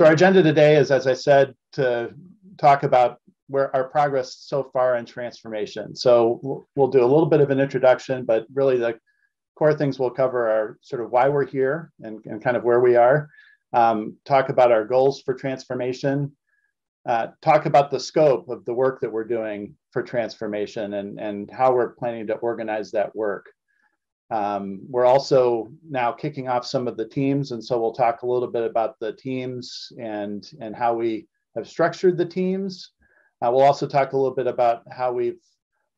So our agenda today is, as I said, to talk about where our progress so far in transformation. So we'll do a little bit of an introduction, but really the core things we'll cover are sort of why we're here and, and kind of where we are. Um, talk about our goals for transformation, uh, talk about the scope of the work that we're doing for transformation and, and how we're planning to organize that work. Um, we're also now kicking off some of the teams, and so we'll talk a little bit about the teams and, and how we have structured the teams. Uh, we'll also talk a little bit about how we've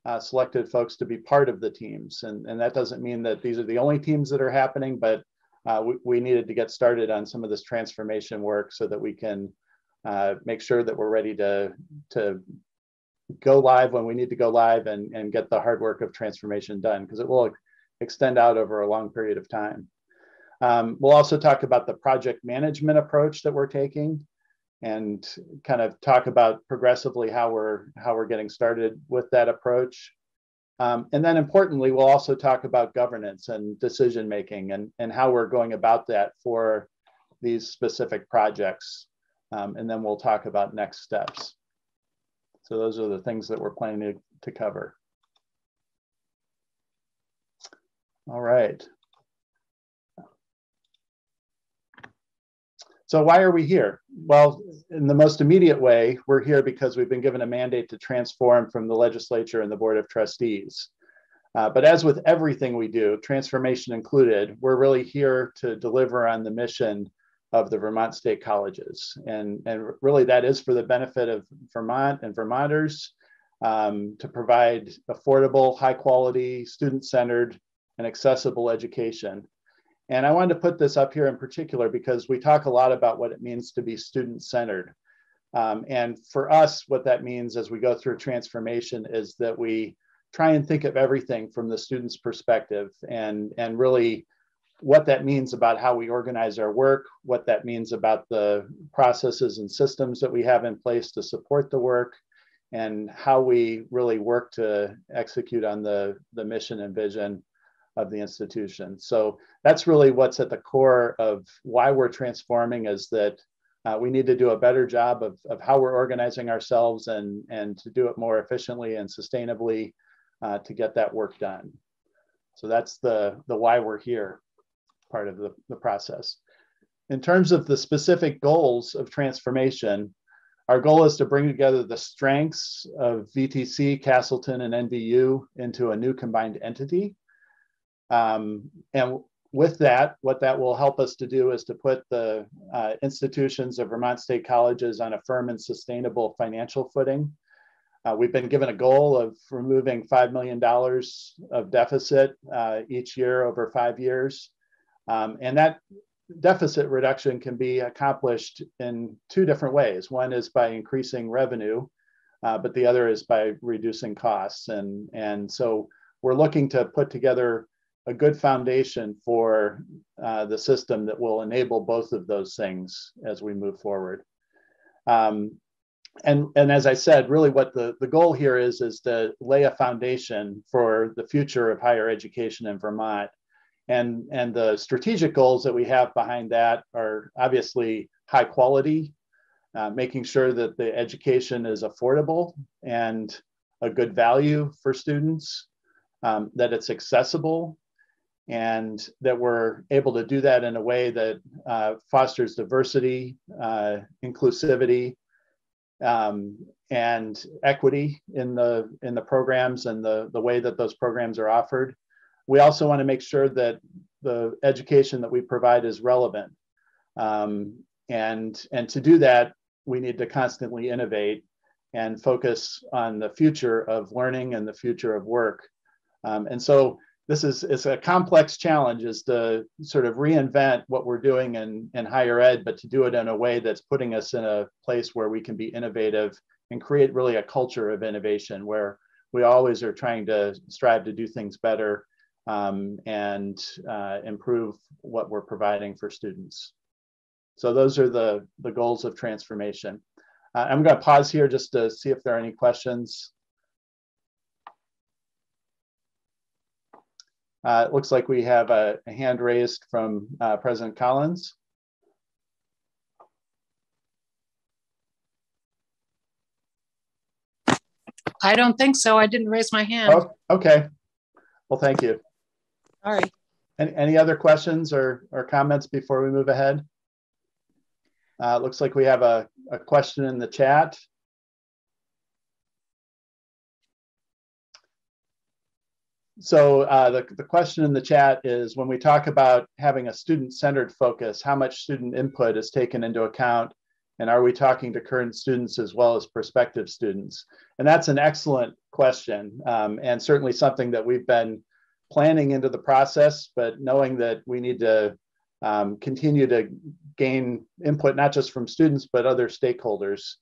uh, selected folks to be part of the teams. And, and that doesn't mean that these are the only teams that are happening, but uh, we, we, needed to get started on some of this transformation work so that we can uh, make sure that we're ready to, to go live when we need to go live and, and get the hard work of transformation done because it will extend out over a long period of time. Um, we'll also talk about the project management approach that we're taking and kind of talk about progressively how we're how we're getting started with that approach. Um, and then importantly, we'll also talk about governance and decision making and, and how we're going about that for these specific projects. Um, and then we'll talk about next steps. So those are the things that we're planning to, to cover. All right. So why are we here? Well, in the most immediate way, we're here because we've been given a mandate to transform from the legislature and the board of trustees. Uh, but as with everything we do, transformation included, we're really here to deliver on the mission of the Vermont State Colleges. And, and really that is for the benefit of Vermont and Vermonters um, to provide affordable, high quality, student-centered and accessible education and I wanted to put this up here in particular because we talk a lot about what it means to be student centered. Um, and for us, what that means as we go through transformation is that we try and think of everything from the student's perspective and, and really what that means about how we organize our work, what that means about the processes and systems that we have in place to support the work, and how we really work to execute on the, the mission and vision of the institution. So that's really what's at the core of why we're transforming is that uh, we need to do a better job of, of how we're organizing ourselves and, and to do it more efficiently and sustainably uh, to get that work done. So that's the, the why we're here part of the, the process. In terms of the specific goals of transformation, our goal is to bring together the strengths of VTC, Castleton, and NVU into a new combined entity um, and with that, what that will help us to do is to put the uh, institutions of Vermont State Colleges on a firm and sustainable financial footing. Uh, we've been given a goal of removing $5 million of deficit uh, each year over five years. Um, and that deficit reduction can be accomplished in two different ways. One is by increasing revenue, uh, but the other is by reducing costs. And, and so we're looking to put together a good foundation for uh, the system that will enable both of those things as we move forward. Um, and, and as I said, really what the, the goal here is, is to lay a foundation for the future of higher education in Vermont. And, and the strategic goals that we have behind that are obviously high quality, uh, making sure that the education is affordable and a good value for students, um, that it's accessible and that we're able to do that in a way that uh, fosters diversity, uh, inclusivity, um, and equity in the in the programs and the the way that those programs are offered. We also want to make sure that the education that we provide is relevant, um, and and to do that, we need to constantly innovate and focus on the future of learning and the future of work. Um, and so this is it's a complex challenge is to sort of reinvent what we're doing in, in higher ed, but to do it in a way that's putting us in a place where we can be innovative and create really a culture of innovation where we always are trying to strive to do things better um, and uh, improve what we're providing for students. So those are the, the goals of transformation. Uh, I'm going to pause here just to see if there are any questions. Uh, it looks like we have a, a hand raised from uh, President Collins. I don't think so. I didn't raise my hand. Oh, okay. Well, thank you. All right. Any, any other questions or, or comments before we move ahead? Uh, looks like we have a, a question in the chat. So uh, the, the question in the chat is when we talk about having a student-centered focus, how much student input is taken into account and are we talking to current students as well as prospective students? And that's an excellent question um, and certainly something that we've been planning into the process, but knowing that we need to um, continue to gain input, not just from students, but other stakeholders.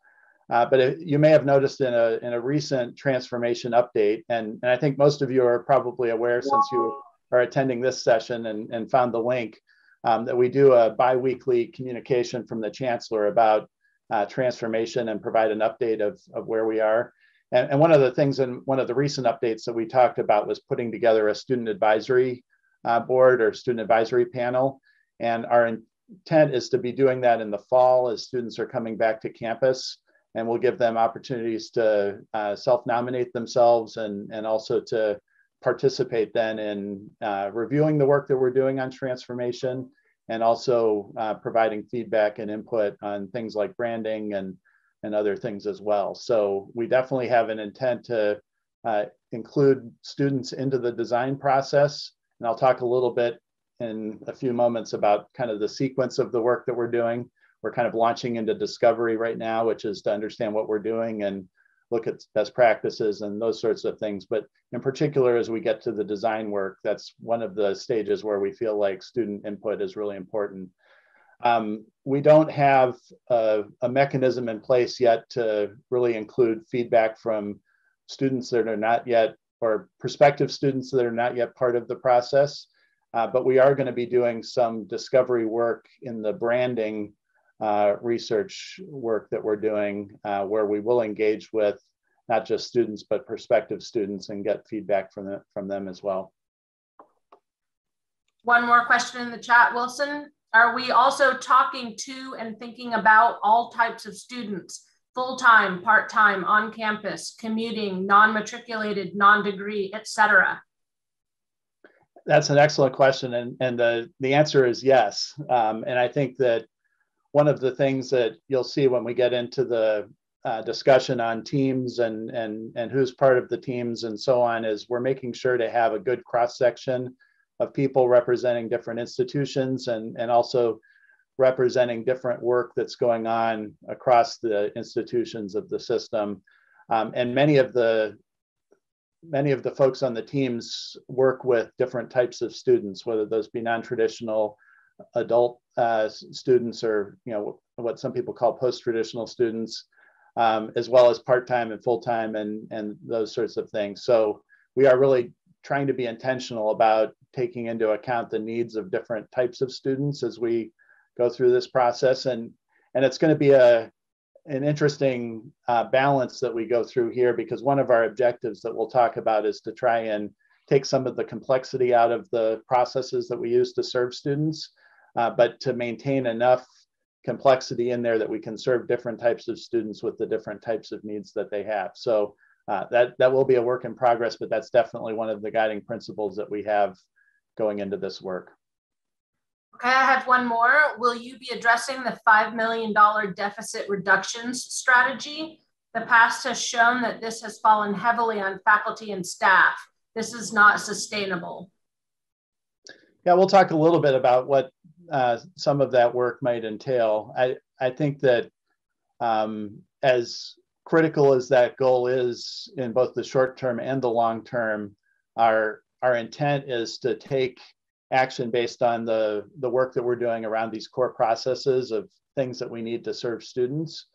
Uh, but it, you may have noticed in a, in a recent transformation update, and, and I think most of you are probably aware since you are attending this session and, and found the link, um, that we do a biweekly communication from the chancellor about uh, transformation and provide an update of, of where we are. And, and, one of the things in one of the recent updates that we talked about was putting together a student advisory uh, board or student advisory panel. And our intent is to be doing that in the fall as students are coming back to campus. And we'll give them opportunities to uh, self-nominate themselves and, and also to participate then in uh, reviewing the work that we're doing on transformation and also uh, providing feedback and input on things like branding and, and other things as well. So we definitely have an intent to uh, include students into the design process. And I'll talk a little bit in a few moments about kind of the sequence of the work that we're doing. We're kind of launching into discovery right now, which is to understand what we're doing and look at best practices and those sorts of things. But in particular, as we get to the design work, that's one of the stages where we feel like student input is really important. Um, we don't have a, a, mechanism in place yet to really include feedback from students that are not yet, or prospective students that are not yet part of the process. Uh, but we are going to be doing some discovery work in the branding uh, research work that we're doing uh, where we will engage with not just students but prospective students and get feedback from, the, from them as well. One more question in the chat, Wilson. Are we also talking to and thinking about all types of students, full-time, part-time, on campus, commuting, non-matriculated, non-degree, etc.? That's an excellent question, and, and the, the answer is yes. Um, and I think that one of the things that you'll see when we get into the uh, discussion on teams and, and, and who's part of the teams and so on is we're making sure to have a good cross section of people representing different institutions and, and also representing different work that's going on across the institutions of the system. Um, and many of the many of the folks on the teams work with different types of students, whether those be non-traditional adult uh, students or you know what some people call post-traditional students, um, as well as part-time and full-time and and those sorts of things. So we are really trying to be intentional about taking into account the needs of different types of students as we go through this process and and it's going to be a an interesting uh, balance that we go through here because one of our objectives that we'll talk about is to try and take some of the complexity out of the processes that we use to serve students uh, but to maintain enough complexity in there that we can serve different types of students with the different types of needs that they have. So uh, that, that will be a work in progress, but that's definitely one of the guiding principles that we have going into this work. Okay, I have one more. Will you be addressing the $5 million deficit reductions strategy? The past has shown that this has fallen heavily on faculty and staff. This is not sustainable. Yeah, we'll talk a little bit about what uh, some of that work might entail. I, I think that um, as critical as that goal is in both the short term and the long term, our, our intent is to take action based on the, the work that we're doing around these core processes of things that we need to serve students.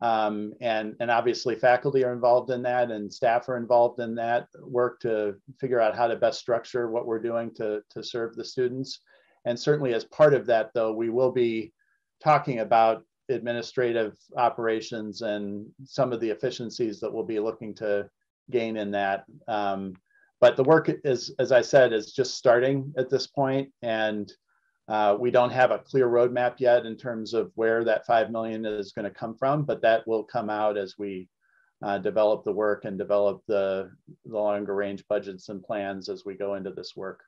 Um, and, and obviously faculty are involved in that and staff are involved in that work to figure out how to best structure what we're doing to, to serve the students. And certainly as part of that, though, we will be talking about administrative operations and some of the efficiencies that we'll be looking to gain in that. Um, but the work is, as I said, is just starting at this point, and uh, we don't have a clear roadmap yet in terms of where that five million is going to come from. But that will come out as we uh, develop the work and develop the, the longer range budgets and plans as we go into this work.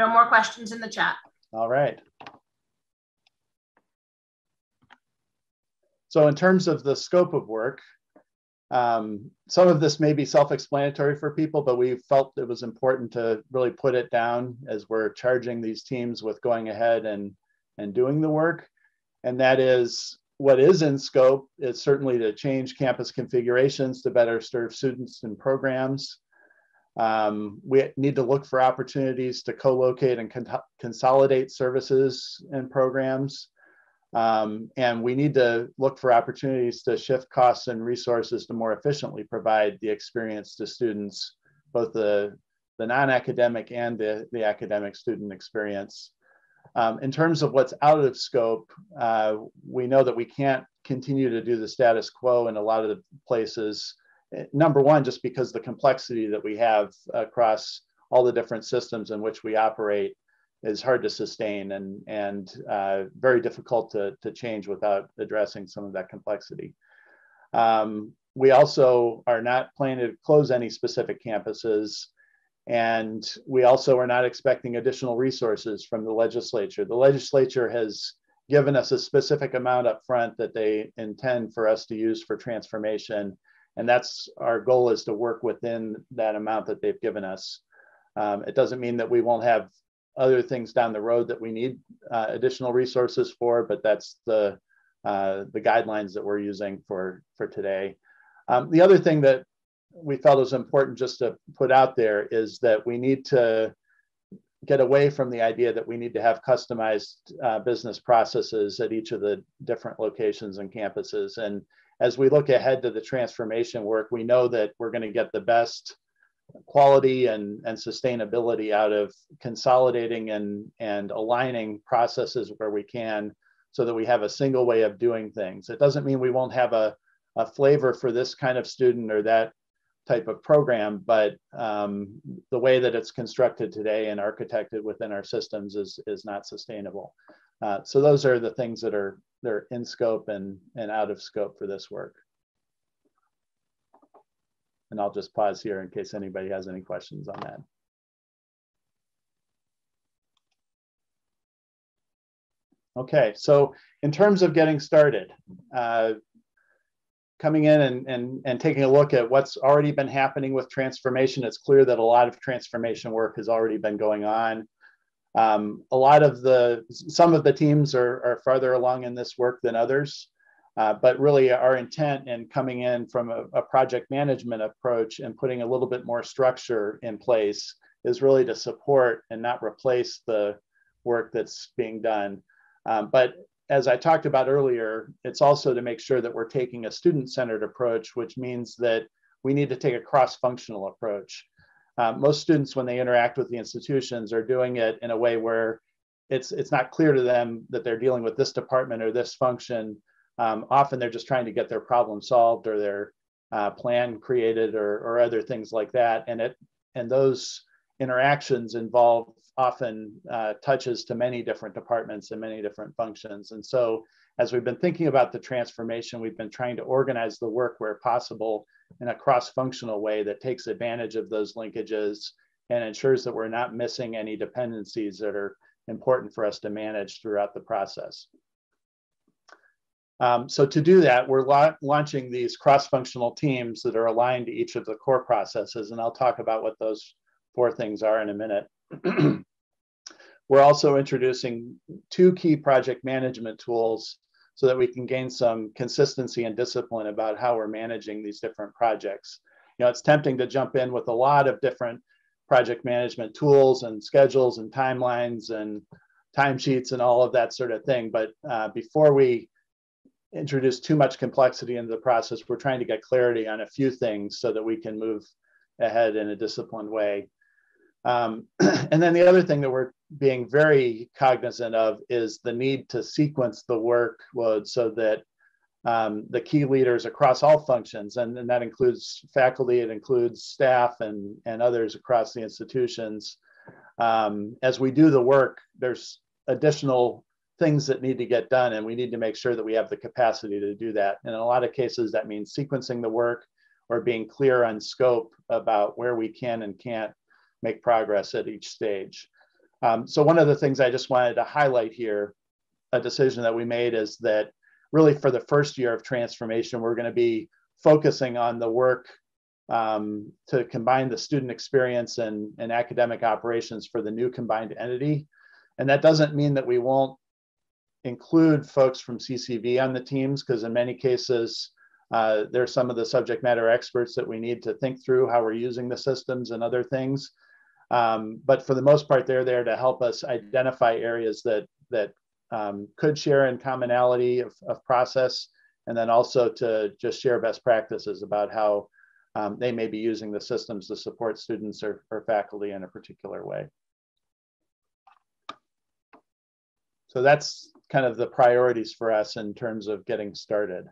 No more questions in the chat. All right. So in terms of the scope of work, um, some of this may be self-explanatory for people, but we felt it was important to really put it down as we're charging these teams with going ahead and, and doing the work. And that is what is in scope is certainly to change campus configurations to better serve students and programs. Um, we need to look for opportunities to co-locate and con consolidate services and programs. Um, and we need to look for opportunities to shift costs and resources to more efficiently provide the experience to students, both the, the non-academic and the, the academic student experience. Um, in terms of what's out of scope, uh, we know that we can't continue to do the status quo in a lot of the places. Number one, just because the complexity that we have across all the different systems in which we operate is hard to sustain and, and uh, very difficult to, to change without addressing some of that complexity. Um, we also are not planning to close any specific campuses. And we also are not expecting additional resources from the legislature. The legislature has given us a specific amount up front that they intend for us to use for transformation. And that's our goal is to work within that amount that they've given us. Um, it doesn't mean that we won't have other things down the road that we need uh, additional resources for, but that's the uh, the guidelines that we're using for for today. Um, the other thing that we felt was important just to put out there is that we need to get away from the idea that we need to have customized uh, business processes at each of the different locations and campuses. And as we look ahead to the transformation work, we know that we're going to get the best quality and, and sustainability out of consolidating and, and aligning processes where we can so that we have a single way of doing things. It doesn't mean we won't have a, a flavor for this kind of student or that type of program, but um, the way that it's constructed today and architected within our systems is, is not sustainable. Uh, so those are the things that are, they're in scope and, and out of scope for this work. And I'll just pause here in case anybody has any questions on that. Okay, so in terms of getting started, uh, coming in and, and, and taking a look at what's already been happening with transformation, it's clear that a lot of transformation work has already been going on. Um, a lot of the, some of the teams are, are farther along in this work than others. Uh, but really our intent in coming in from a, a, project management approach and putting a little bit more structure in place is really to support and not replace the work that's being done. Um, but as I talked about earlier, it's also to make sure that we're taking a student-centered approach, which means that we need to take a cross-functional approach. Uh, most students, when they interact with the institutions, are doing it in a way where it's, it's not clear to them that they're dealing with this department or this function, um, often they're just trying to get their problem solved or their uh, plan created or, or other things like that. And it and those interactions involve often uh, touches to many different departments and many different functions. And so as we've been thinking about the transformation, we've been trying to organize the work where possible in a cross-functional way that takes advantage of those linkages and ensures that we're not missing any dependencies that are important for us to manage throughout the process. Um, so to do that, we're la launching these cross-functional teams that are aligned to each of the core processes, and I'll talk about what those four things are in a minute. we're also introducing two key project management tools so that we can gain some consistency and discipline about how we're managing these different projects. You know, it's tempting to jump in with a lot of different project management tools and schedules and timelines and timesheets and all of that sort of thing. But uh, before we introduce too much complexity into the process. We're trying to get clarity on a few things so that we can move ahead in a disciplined way. Um, and then the other thing that we're being very cognizant of is the need to sequence the workload so that um, the key leaders across all functions, and, and, that includes faculty, it includes staff and, and others across the institutions. Um, as we do the work, there's additional things that need to get done, and we need to make sure that we have the capacity to do that. And in a lot of cases, that means sequencing the work or being clear on scope about where we can and can't make progress at each stage. Um, so one of the things I just wanted to highlight here, a decision that we made is that really for the first year of transformation, we're going to be focusing on the work um, to combine the student experience and, and academic operations for the new combined entity. And that doesn't mean that we won't include folks from CCV on the teams, because in many cases, uh, they're some of the subject matter experts that we need to think through how we're using the systems and other things. Um, but for the most part, they're there to help us identify areas that that um, could share in commonality of, of, process, and then also to just share best practices about how um, they may be using the systems to support students or, or faculty in a particular way. So that's kind of the priorities for us in terms of getting started.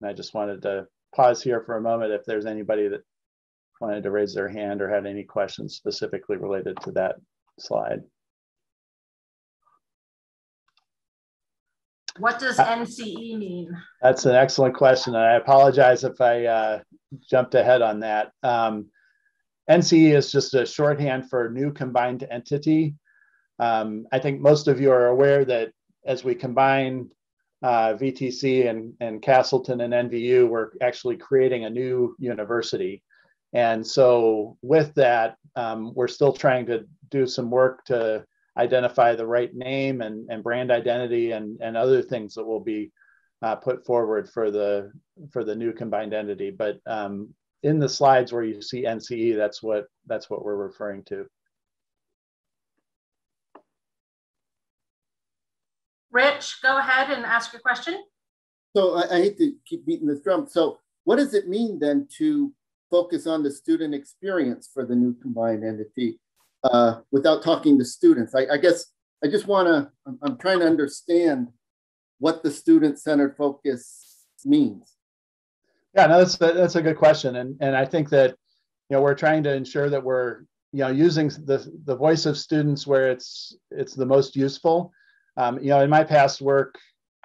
And I just wanted to pause here for a moment if there's anybody that wanted to raise their hand or had any questions specifically related to that slide. What does NCE mean? That's an excellent question. And I apologize if I uh, jumped ahead on that. Um, NCE is just a shorthand for new combined entity. Um, I think most of you are aware that as we combine uh, VTC and, and Castleton and NVU, we're actually creating a new university. And so, with that, um, we're still trying to do some work to identify the right name and, and brand identity and, and other things that will be uh, put forward for the for the new combined entity. But um, in the slides where you see NCE, that's what that's what we're referring to. Rich, go ahead and ask your question. So I, I hate to keep beating this drum. So what does it mean then to focus on the student experience for the new combined entity uh, without talking to students? I, I guess I just want to, I'm, trying to understand what the student-centered focus means. Yeah, no, that's that's a good question, and and I think that you know we're trying to ensure that we're you know using the the voice of students where it's it's the most useful. Um, you know, in my past work,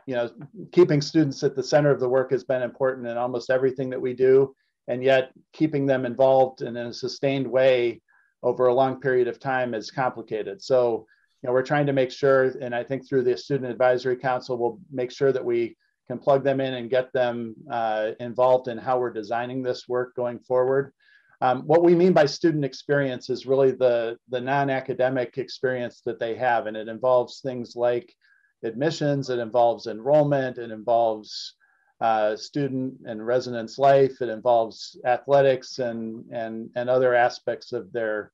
you know, keeping students at the center of the work has been important in almost everything that we do, and yet keeping them involved in a sustained way over a long period of time is complicated. So you know, we're trying to make sure, and I think through the Student Advisory Council, we'll make sure that we can plug them in and get them uh, involved in how we're designing this work going forward. Um, what we mean by student experience is really the, the non-academic experience that they have, and it involves things like admissions, it involves enrollment, it involves uh, student and residence life, it involves athletics and, and, and other aspects of their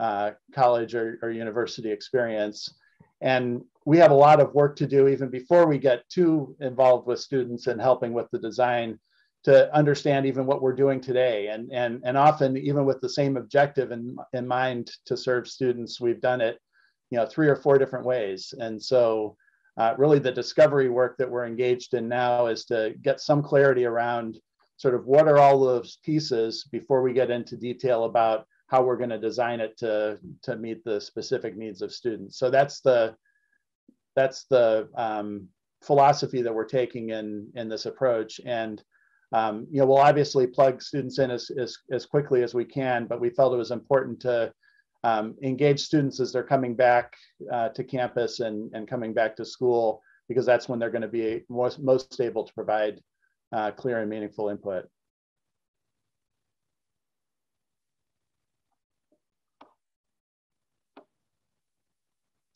uh, college or, or university experience. And we have a lot of work to do even before we get too involved with students and helping with the design to understand even what we're doing today. And, and, and often even with the same objective in, in mind to serve students, we've done it, you know, three or four different ways. And so uh, really the discovery work that we're engaged in now is to get some clarity around sort of what are all those pieces before we get into detail about how we're going to design it to to meet the specific needs of students. So that's the that's the um, philosophy that we're taking in in this approach. And um, you know, we'll obviously plug students in as, as, as quickly as we can, but we felt it was important to um, engage students as they're coming back uh, to campus and, and coming back to school, because that's when they're going to be most, most able to provide uh, clear and meaningful input.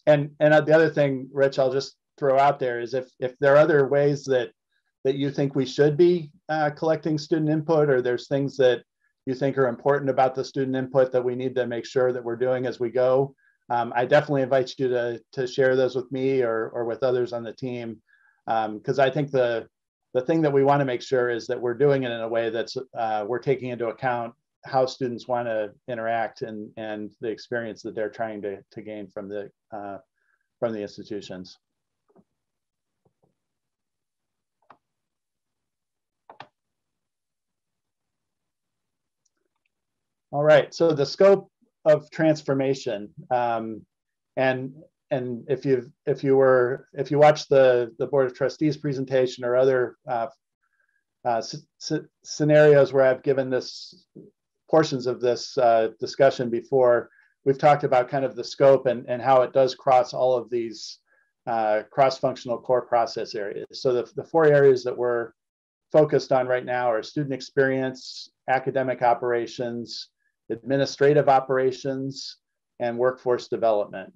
and and the other thing, Rich, I'll just throw out there is if if there are other ways that that you think we should be uh, collecting student input, or there's things that you think are important about the student input that we need to make sure that we're doing as we go, um, I definitely invite you to to share those with me or or with others on the team, because um, I think the the thing that we want to make sure is that we're doing it in a way that's uh, we're taking into account how students want to interact and and the experience that they're trying to, to gain from the uh, from the institutions. All right, so the scope of transformation. Um, and and if you if you were if you watched the the board of trustees presentation or other uh, uh, scenarios where I've given this portions of this uh, discussion before, we've talked about kind of the scope and, and how it does cross all of these uh, cross-functional core process areas. So the, the four areas that we're focused on right now are student experience, academic operations, administrative operations, and workforce development.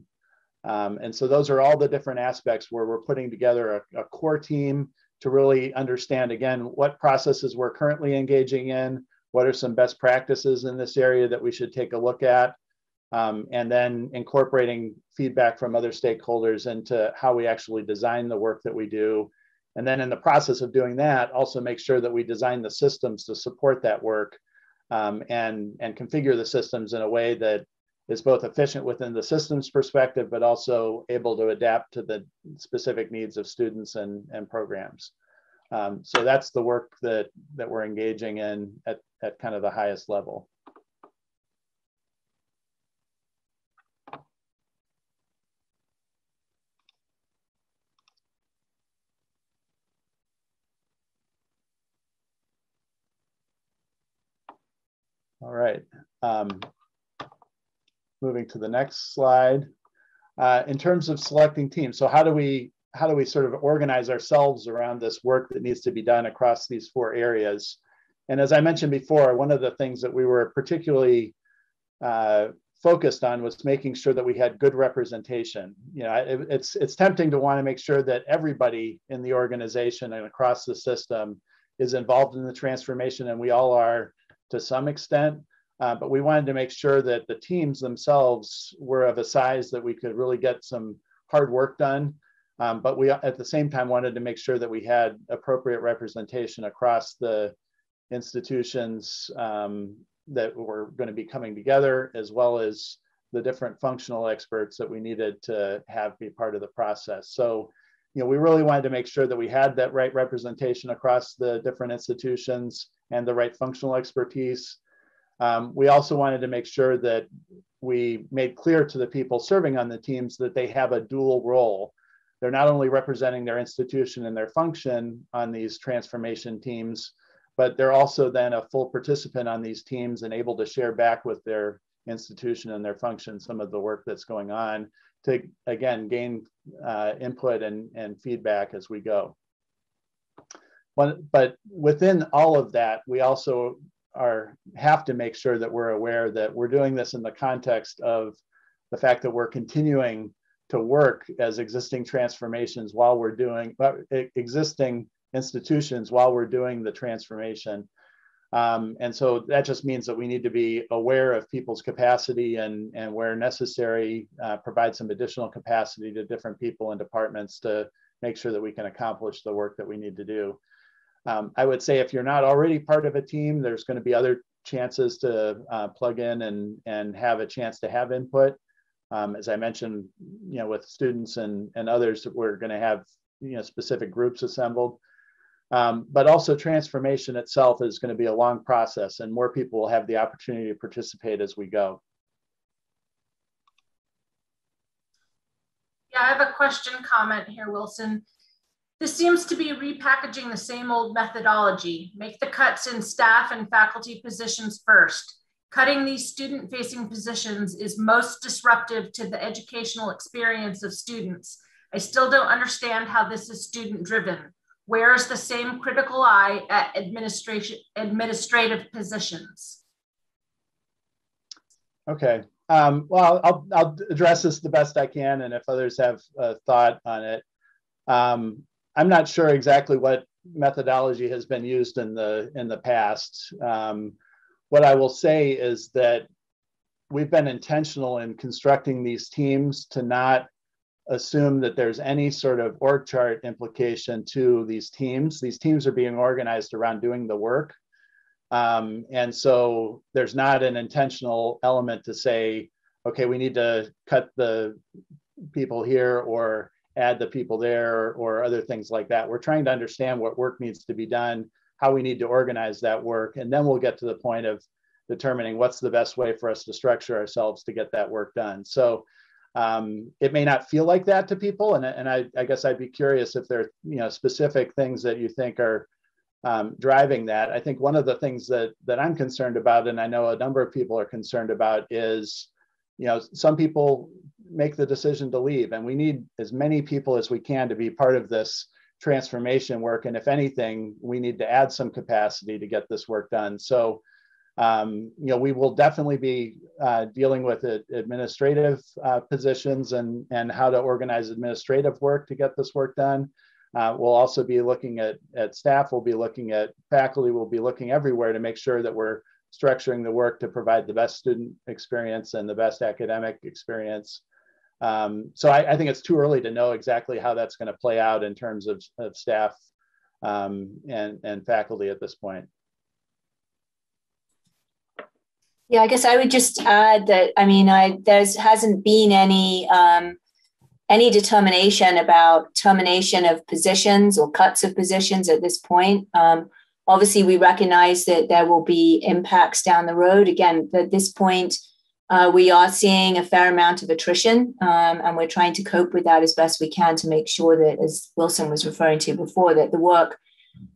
Um, and so those are all the different aspects where we're putting together a, a, core team to really understand, again, what processes we're currently engaging in, what are some best practices in this area that we should take a look at, um, and then incorporating feedback from other stakeholders into how we actually design the work that we do. And then in the process of doing that, also make sure that we design the systems to support that work um, and, and configure the systems in a way that is both efficient within the systems perspective, but also able to adapt to the specific needs of students and, and programs. Um, so that's the work that, that we're engaging in at, at kind of the highest level. All right. Um, moving to the next slide. Uh, in terms of selecting teams, so how do we how do we sort of organize ourselves around this work that needs to be done across these four areas? And as I mentioned before, one of the things that we were particularly uh, focused on was making sure that we had good representation. You know, it, it's it's tempting to want to make sure that everybody in the organization and across the system is involved in the transformation, and we all are to some extent. Uh, but we wanted to make sure that the teams themselves were of a size that we could really get some hard work done. Um, but we, at the same time, wanted to make sure that we had appropriate representation across the institutions um, that were going to be coming together, as well as the different functional experts that we needed to have be part of the process. So, you know, we really wanted to make sure that we had that right representation across the different institutions and the right functional expertise um, we also wanted to make sure that we made clear to the people serving on the teams that they have a dual role. They're not only representing their institution and their function on these transformation teams, but they're also then a full participant on these teams and able to share back with their institution and their function some of the work that's going on to, again, gain uh, input and, and feedback as we go. but within all of that, we also are have to make sure that we're aware that we're doing this in the context of the fact that we're continuing to work as existing transformations while we're doing existing institutions while we're doing the transformation. Um, and so that just means that we need to be aware of people's capacity and, and where necessary, uh, provide some additional capacity to different people and departments to make sure that we can accomplish the work that we need to do. Um, I would say if you're not already part of a team, there's going to be other chances to uh, plug in and, and have a chance to have input. Um, as I mentioned, you know, with students and, and others, we're going to have, you know, specific groups assembled. Um, but also transformation itself is going to be a long process and more people will have the opportunity to participate as we go. Yeah, I have a question comment here, Wilson. This seems to be repackaging the same old methodology. Make the cuts in staff and faculty positions first. Cutting these student facing positions is most disruptive to the educational experience of students. I still don't understand how this is student driven. Where is the same critical eye at administration administrative positions? Okay. Um, well, I'll, I'll address this the best I can, and if others have a thought on it. Um, I'm not sure exactly what methodology has been used in the in the past. Um, what I will say is that we've been intentional in constructing these teams to not assume that there's any sort of org chart implication to these teams. These teams are being organized around doing the work. Um, and so there's not an intentional element to say, okay, we need to cut the people here or add the people there or other things like that. We're trying to understand what work needs to be done, how we need to organize that work, and then we'll get to the point of determining what's the best way for us to structure ourselves to get that work done. So um, it may not feel like that to people. And, and I, I guess I'd be curious if there are you know specific things that you think are um, driving that. I think one of the things that that I'm concerned about, and I know a number of people are concerned about, is you know some people make the decision to leave, and we need as many people as we can to be part of this transformation work. And if anything, we need to add some capacity to get this work done. So um, you know, we will definitely be uh, dealing with it, administrative uh, positions and, and how to organize administrative work to get this work done. Uh, we'll also be looking at, at staff, we'll be looking at faculty, we'll be looking everywhere to make sure that we're structuring the work to provide the best student experience and the best academic experience. Um, so I, I, think it's too early to know exactly how that's going to play out in terms of, of staff um, and, and faculty at this point. Yeah, I guess I would just add that I mean, I there's hasn't been any um, any determination about termination of positions or cuts of positions at this point. Um, obviously, we recognize that there will be impacts down the road. Again, at this point, uh, we are seeing a fair amount of attrition, um, and we're trying to cope with that as best we can to make sure that, as Wilson was referring to before, that the work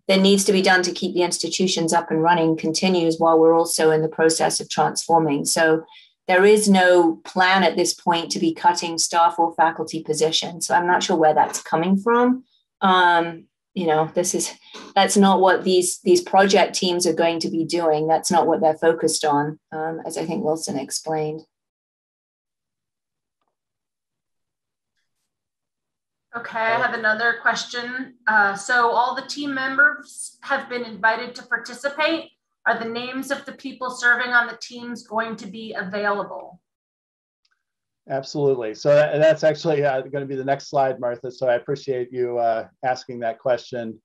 that needs to be done to keep the institutions up and running continues while we're also in the process of transforming. So there is no plan at this point to be cutting staff or faculty positions. So I'm not sure where that's coming from. Um, you know, this is that's not what these these project teams are going to be doing. That's not what they're focused on, um, as I think Wilson explained. Okay, I have another question. Uh, so all the team members have been invited to participate. Are the names of the people serving on the teams going to be available? Absolutely. So that's actually uh, going to be the next slide, Martha. So I appreciate you uh, asking that question.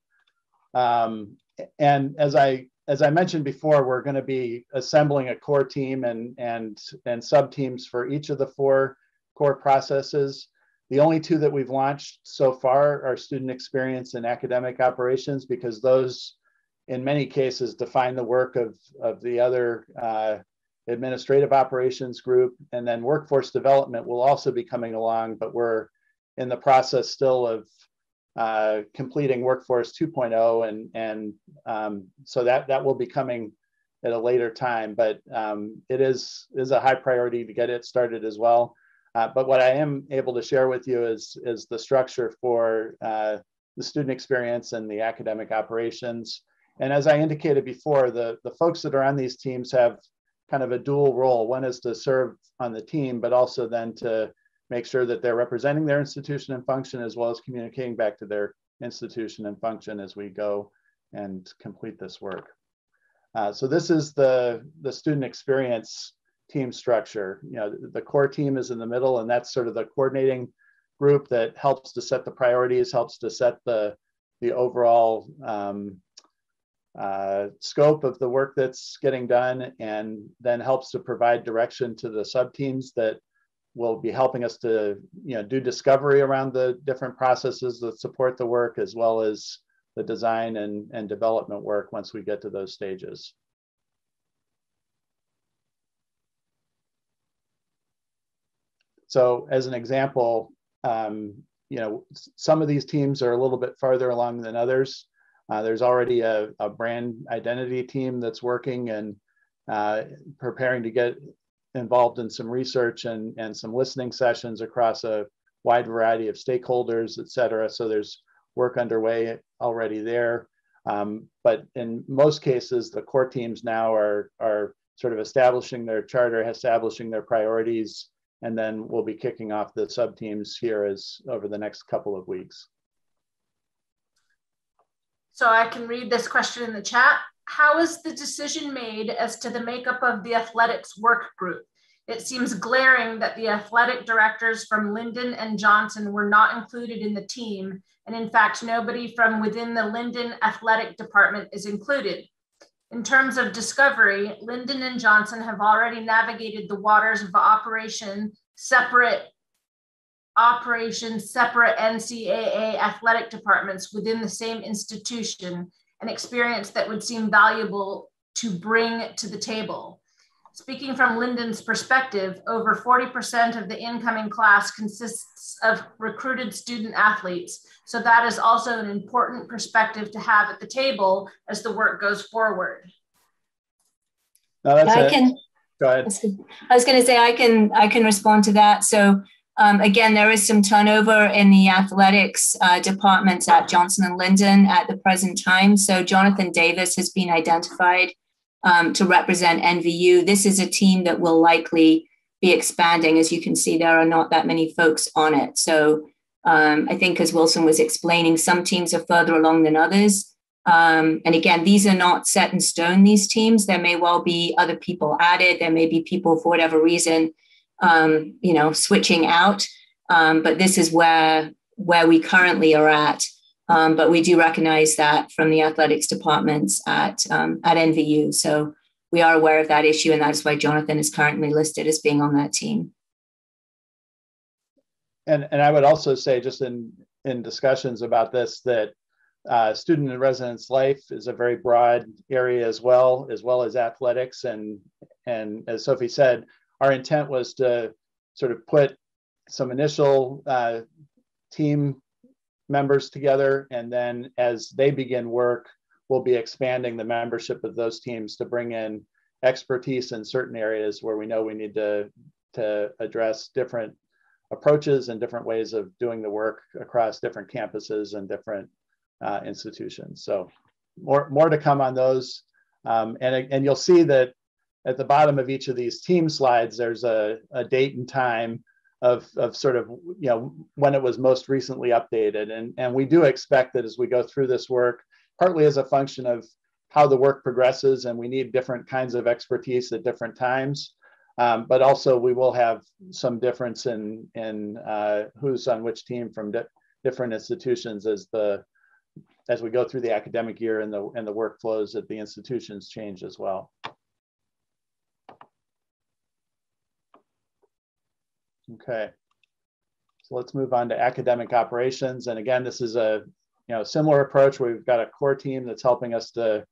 Um, and as I as I mentioned before, we're going to be assembling a core team and and and sub teams for each of the four core processes. The only two that we've launched so far are student experience and academic operations because those, in many cases, define the work of, of the other uh, administrative operations group. And then workforce development will also be coming along, but we're in the process still of uh, completing workforce 2.0 and and um, so that that will be coming at a later time but um, it is is a high priority to get it started as well uh, but what I am able to share with you is, is the structure for uh, the student experience and the academic operations. And as I indicated before, the, the folks that are on these teams have kind of a dual role. One is to serve on the team, but also then to make sure that they're representing their institution and function as well as communicating back to their institution and function as we go and complete this work. Uh, so this is the, the student experience team structure. You know, the core team is in the middle, and that's sort of the coordinating group that helps to set the priorities, helps to set the the overall um, uh, scope of the work that's getting done, and then helps to provide direction to the sub teams that will be helping us to you know do discovery around the different processes that support the work as well as the design and, and development work once we get to those stages. So as an example, um, you know, some of these teams are a little bit farther along than others. Uh, there's already a, a, brand identity team that's working and uh, preparing to get involved in some research and, and some listening sessions across a wide variety of stakeholders, et cetera. So there's work underway already there. Um, but in most cases, the core teams now are, are sort of establishing their charter, establishing their priorities, and then we'll be kicking off the sub teams here as over the next couple of weeks. So I can read this question in the chat. How is the decision made as to the makeup of the athletics work group? It seems glaring that the athletic directors from Lyndon and Johnson were not included in the team. And in fact, nobody from within the Lyndon athletic department is included. In terms of discovery, Lyndon and Johnson have already navigated the waters of operation separate operations, separate NCAA athletic departments within the same institution, an experience that would seem valuable to bring to the table. Speaking from Lyndon's perspective, over 40% of the incoming class consists of recruited student athletes. So that is also an important perspective to have at the table as the work goes forward. No, that's I it. can. Go ahead. I was going to say I can I can respond to that. So um, again, there is some turnover in the athletics uh, departments at Johnson and Lyndon at the present time. So Jonathan Davis has been identified um, to represent NVU. This is a team that will likely be expanding. As you can see, there are not that many folks on it. So um, I think, as Wilson was explaining, some teams are further along than others. Um, and again, these are not set in stone, these teams. There may well be other people added. There may be people, for whatever reason, um, you know, switching out. Um, but this is where where we currently are at. Um, but we do recognize that from the athletics departments at um, at NVU. So we are aware of that issue, and that's why Jonathan is currently listed as being on that team. And and I would also say, just in in discussions about this, that uh, student and residence life is a very broad area as well, as well as athletics. And and as Sophie said, our intent was to sort of put some initial uh, team members together. And then as they begin work, we'll be expanding the membership of those teams to bring in expertise in certain areas where we know we need to, to address different approaches and different ways of doing the work across different campuses and different uh, institutions. So more, more to come on those. Um, and, and you'll see that at the bottom of each of these team slides, there's a, a date and time of, of sort of, you know, when it was most recently updated. And, and we do expect that as we go through this work, partly as a function of how the work progresses and we need different kinds of expertise at different times. Um, but also we will have some difference in, in uh, who's on which team from di different institutions as the as we go through the academic year and the and the workflows at the institutions change as well. Okay. So let's move on to academic operations. And again, this is a you know similar approach we've got a core team that's helping us to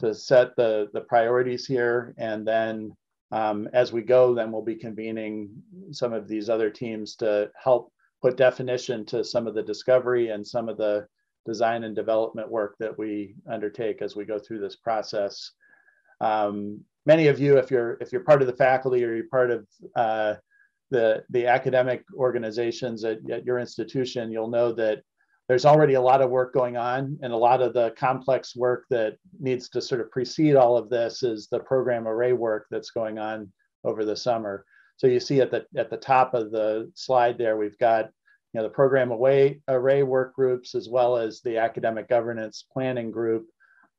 to set the the priorities here, and then um, as we go, then we'll be convening some of these other teams to help put definition to some of the discovery and some of the design and development work that we undertake as we go through this process. Um, many of you, if you're if you're part of the faculty or you're part of uh, the, the academic organizations at, at your institution, you'll know that there's already a lot of work going on and a lot of the complex work that needs to sort of precede all of this is the program array work that's going on over the summer. So you see at the at the top of the slide there, we've got you know the program array array work groups as well as the academic governance planning group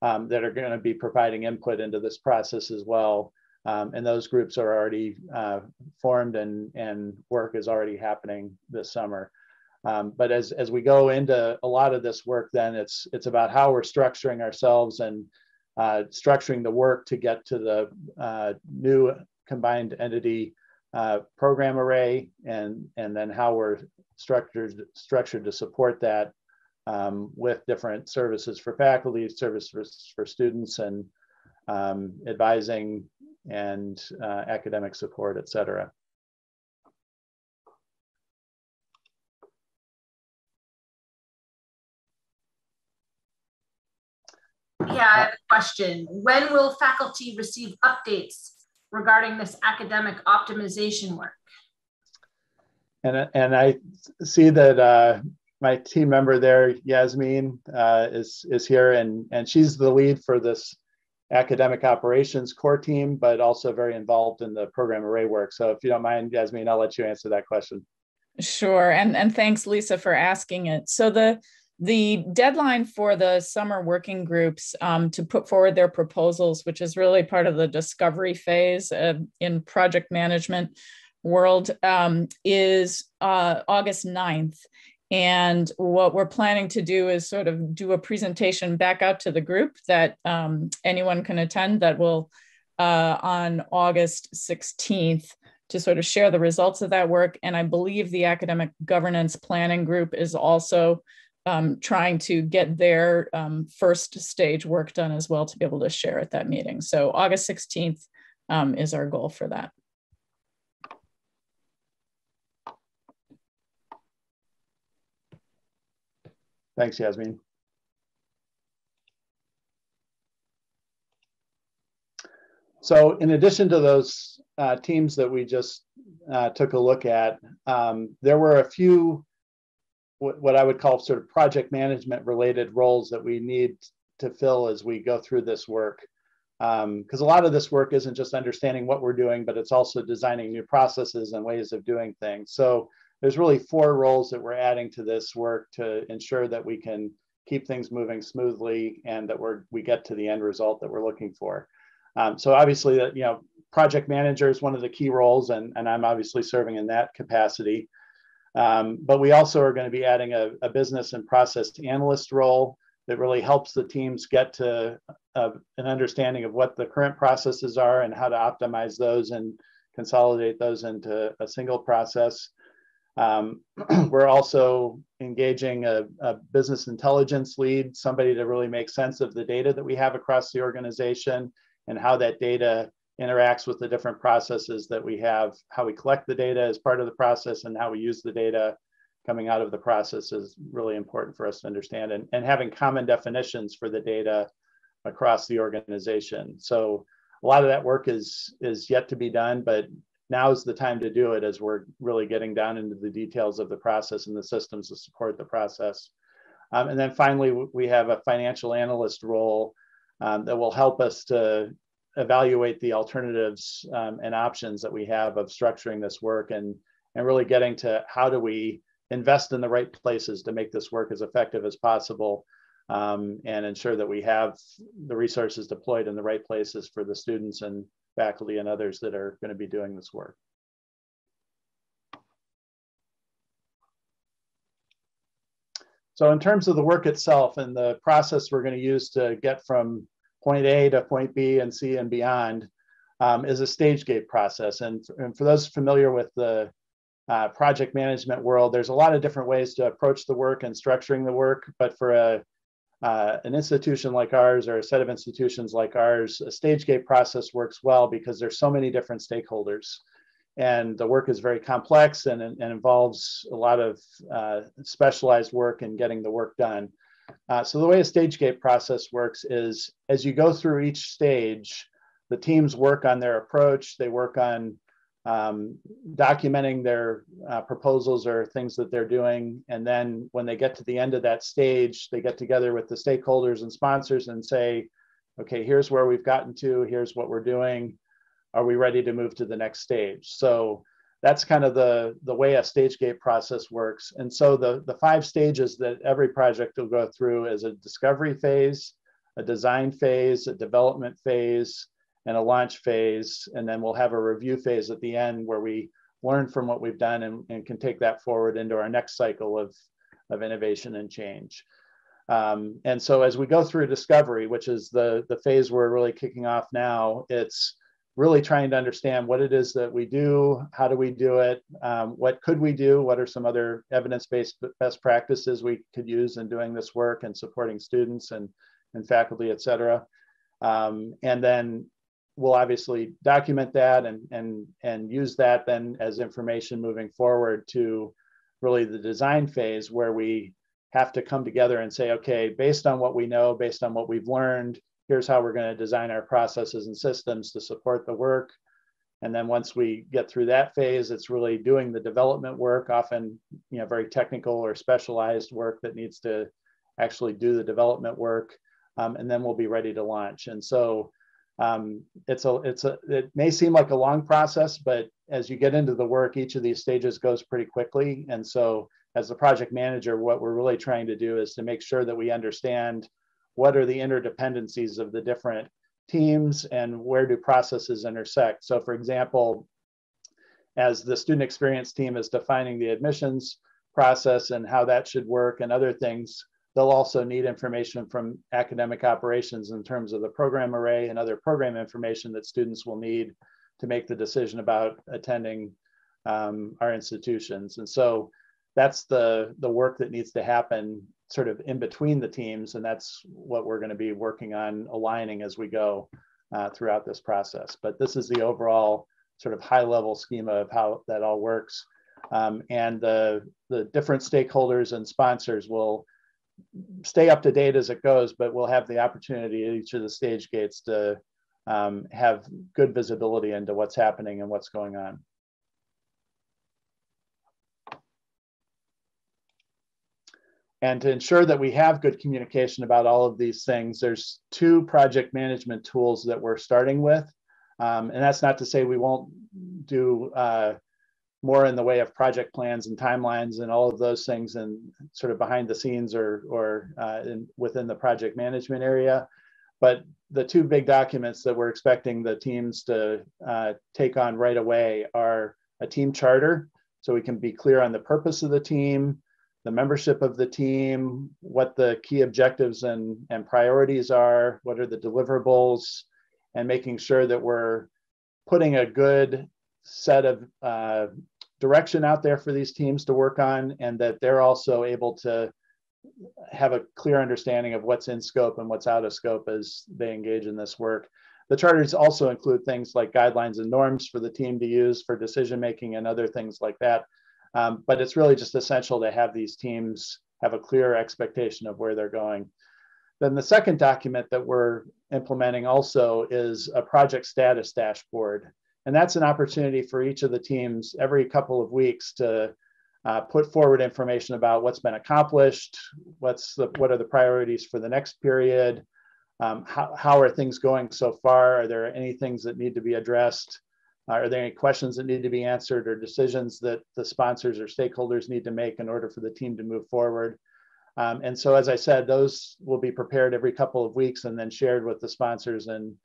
um, that are going to be providing input into this process as well. Um, and those groups are already uh, formed and, and work is already happening this summer. Um, but as, as we go into a lot of this work, then it's, it's about how we're structuring ourselves and uh, structuring the work to get to the uh, new combined entity uh, program array and, and then how we're structured, structured to support that um, with different services for faculty, services for, for students, and um, advising and uh, academic support, et cetera. Yeah, I have a question. When will faculty receive updates regarding this academic optimization work? And, and I see that uh, my team member there, Yasmin, uh, is, is here and, and she's the lead for this academic operations core team, but also very involved in the program array work. So if you don't mind, Yasmin, I'll let you answer that question. Sure, and and thanks, Lisa, for asking it. So the the deadline for the summer working groups um, to put forward their proposals, which is really part of the discovery phase uh, in project management world, um, is uh, August 9th. And what we're planning to do is sort of do a presentation back out to the group that um, anyone can attend that will uh, on August 16th to sort of share the results of that work. And I believe the academic governance planning group is also um, trying to get their um, first stage work done as well to be able to share at that meeting. So August 16th um, is our goal for that. Thanks, Yasmin. So in addition to those uh, teams that we just uh, took a look at, um, there were a few what I would call sort of project management related roles that we need to fill as we go through this work. Because um, a lot of this work isn't just understanding what we're doing, but it's also designing new processes and ways of doing things. So there's really four roles that we're adding to this work to ensure that we can keep things moving smoothly and that we're we get to the end result that we're looking for. Um, so obviously, that you know, project manager is one of the key roles, and, and I'm obviously serving in that capacity. Um, but we also are going to be adding a, a, business and process analyst role that really helps the teams get to uh, an understanding of what the current processes are and how to optimize those and consolidate those into a single process. Um, we're also engaging a, a, business intelligence lead, somebody to really make sense of the data that we have across the organization and how that data interacts with the different processes that we have, how we collect the data as part of the process and how we use the data coming out of the process is really important for us to understand and, and having common definitions for the data across the organization. So a lot of that work is, is yet to be done, but now is the time to do it as we're really getting down into the details of the process and the systems to support the process. Um, and then finally, we have a financial analyst role um, that will help us to evaluate the alternatives um, and options that we have of structuring this work and, and really getting to how do we invest in the right places to make this work as effective as possible um, and ensure that we have the resources deployed in the right places for the students and faculty and others that are going to be doing this work. So in terms of the work itself and the process we're going to use to get from point A to point B and C and beyond um, is a stage gate process. And, and for those familiar with the uh, project management world, there's a lot of different ways to approach the work and structuring the work. But for a, uh, an institution like ours or a set of institutions like ours, a stage gate process works well because there's so many different stakeholders. And the work is very complex and, and involves a lot of uh, specialized work in getting the work done. Uh, so the way a stage gate process works is as you go through each stage, the teams work on their approach, they work on um, documenting their uh, proposals or things that they're doing. And then when they get to the end of that stage, they get together with the stakeholders and sponsors and say, okay, here's where we've gotten to, here's what we're doing. Are we ready to move to the next stage? So that's kind of the, the way a stage gate process works. And so the, the five stages that every project will go through is a discovery phase, a design phase, a development phase, and a launch phase. And then we'll have a review phase at the end where we learn from what we've done and, and can take that forward into our next cycle of, of innovation and change. Um, and so as we go through discovery, which is the, the phase we're really kicking off now, it's really trying to understand what it is that we do, how do we do it, um, what could we do, what are some other evidence-based best practices we could use in doing this work and supporting students and, and faculty, et cetera. Um, and then we'll obviously document that and, and, and use that then as information moving forward to really the design phase where we have to come together and say, okay, based on what we know, based on what we've learned, here's how we're going to design our processes and systems to support the work. And then once we get through that phase, it's really doing the development work, often you know very technical or specialized work that needs to actually do the development work, um, and then we'll be ready to launch. And so um, it's a it's a it may seem like a long process, but as you get into the work, each of these stages goes pretty quickly. And so as the project manager, what we're really trying to do is to make sure that we understand what are the interdependencies of the different teams and where do processes intersect. So for example, as the student experience team is defining the admissions process and how that should work and other things, they'll also need information from academic operations in terms of the program array and other program information that students will need to make the decision about attending um, our institutions. And so that's the, the work that needs to happen sort of in between the teams, and that's what we're going to be working on aligning as we go. uh, throughout this process. But this is the overall sort of high level schema of how that all works. Um, and the, the different stakeholders and sponsors will stay up to date as it goes, but we'll have the opportunity at each of the stage gates to um, have good visibility into what's happening and what's going on. And to ensure that we have good communication about all of these things, there's two project management tools that we're starting with. Um, and that's not to say we won't do uh, more in the way of project plans and timelines and all of those things and sort of behind the scenes or, or uh, in, within the project management area. But the two big documents that we're expecting the teams to uh, take on right away are a team charter, so we can be clear on the purpose of the team, the membership of the team, what the key objectives and, and priorities are, what are the deliverables, and making sure that we're putting a good set of uh, direction out there for these teams to work on and that they're also able to have a clear understanding of what's in scope and what's out of scope as they engage in this work. The charters also include things like guidelines and norms for the team to use for decision making and other things like that. Um, but it's really just essential to have these teams have a clear expectation of where they're going. Then the second document that we're implementing also is a project status dashboard. And that's an opportunity for each of the teams every couple of weeks to uh, put forward information about what's been accomplished, what's the, what are the priorities for the next period, um, how, how are things going so far? Are there any things that need to be addressed? are there any questions that need to be answered or decisions that the sponsors or stakeholders need to make in order for the team to move forward? Um, and so, as I said, those will be prepared every couple of weeks and then shared with the sponsors and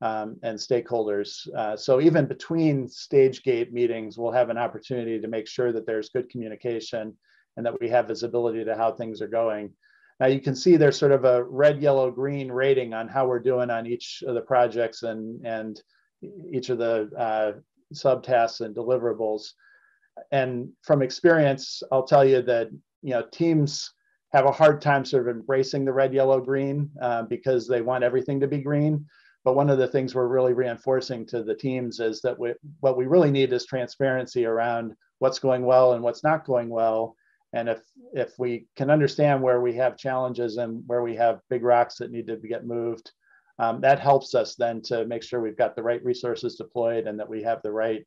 um, and stakeholders. Uh, so even between stage gate meetings, we'll have an opportunity to make sure that there's good communication and that we have visibility to how things are going. Now you can see there's sort of a red, yellow, green rating on how we're doing on each of the projects and, and each of the uh, subtasks and deliverables. And from experience, I'll tell you that you know teams have a hard time sort of embracing the red, yellow, green uh, because they want everything to be green. But one of the things we're really reinforcing to the teams is that we, what we really need is transparency around what's going well and what's not going well. And if if we can understand where we have challenges and where we have big rocks that need to get moved, um, that helps us then to make sure we've got the right resources deployed and that we have the right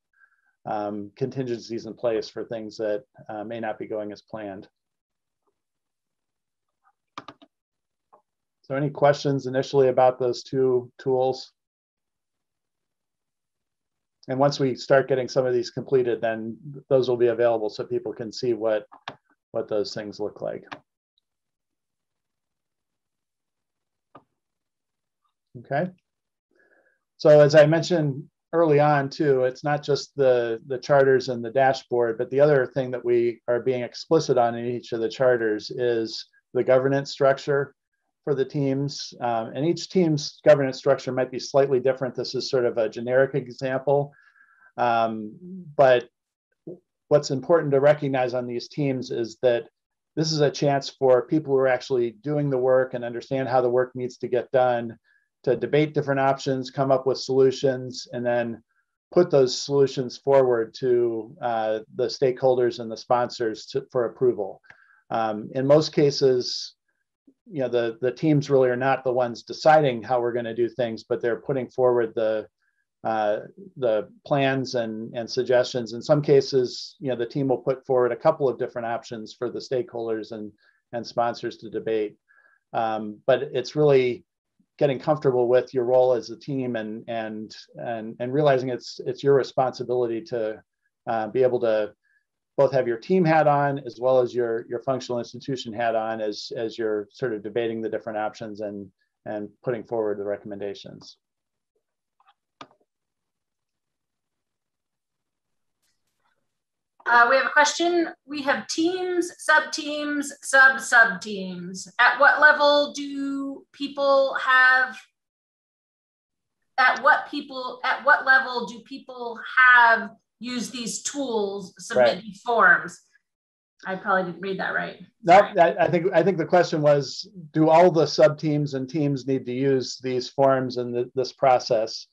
um, contingencies in place for things that uh, may not be going as planned. So any questions initially about those two tools? And once we start getting some of these completed, then those will be available so people can see what, what those things look like. Okay. So as I mentioned early on too, it's not just the, the charters and the dashboard, but the other thing that we are being explicit on in each of the charters is the governance structure for the teams. Um, and each team's governance structure might be slightly different. This is sort of a generic example. Um, but what's important to recognize on these teams is that this is a chance for people who are actually doing the work and understand how the work needs to get done to debate different options, come up with solutions, and then put those solutions forward to uh, the stakeholders and the sponsors to, for approval. Um, in most cases, you know, the, the teams really are not the ones deciding how we're going to do things, but they're putting forward the uh, the plans and, and suggestions. In some cases, you know, the team will put forward a couple of different options for the stakeholders and, and sponsors to debate. Um, but it's really getting comfortable with your role as a team and and and and realizing it's it's your responsibility to uh, be able to both have your team hat on as well as your your functional institution hat on as as you're sort of debating the different options and and putting forward the recommendations. Uh, we have a question. We have teams, sub teams, sub sub teams. At what level do people have? At what people? At what level do people have used these tools, submit right. these forms? I probably didn't read that right. No, I, I think I think the question was: Do all the sub teams and teams need to use these forms in the, this process?